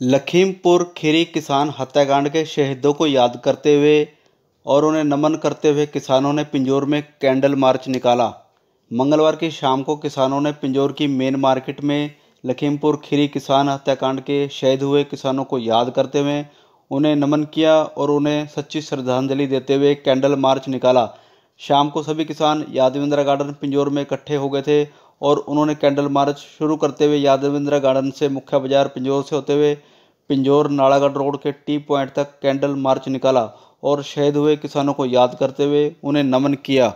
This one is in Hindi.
लखीमपुर खीरी किसान हत्याकांड के शहीदों को याद करते हुए और उन्हें नमन करते हुए किसानों ने पिंजौर में कैंडल मार्च निकाला। मंगलवार की शाम को किसानों ने पिंजौर की मेन मार्केट में लखीमपुर खीरी किसान हत्याकांड के शहीद हुए किसानों को याद करते हुए उन्हें नमन किया और उन्हें सच्ची श्रद्धांजलि देते हुए कैंडल मार्च निकाला। शाम को सभी किसान यादविंद्रा गार्डन पिंजौर में इकट्ठे हो गए थे और उन्होंने कैंडल मार्च शुरू करते हुए यादविंद्रा गार्डन से मुख्य बाज़ार पिंजौर से होते हुए पिंजौर नालागढ़ रोड के टी पॉइंट तक कैंडल मार्च निकाला और शहीद हुए किसानों को याद करते हुए उन्हें नमन किया।